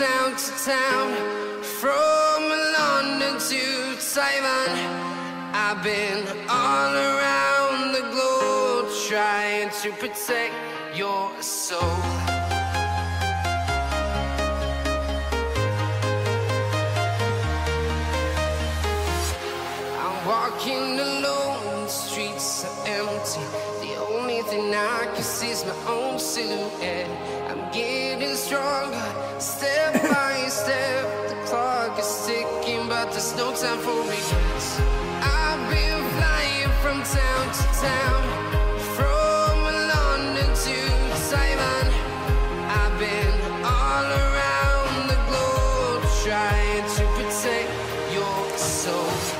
town to town, from London to Taiwan. I've been all around the globe trying to protect your soul. My own. I'm getting stronger, step by step. The clock is ticking, but there's no time for regrets. I've been flying from town to town, from London to. I've been all around the globe trying to protect your soul.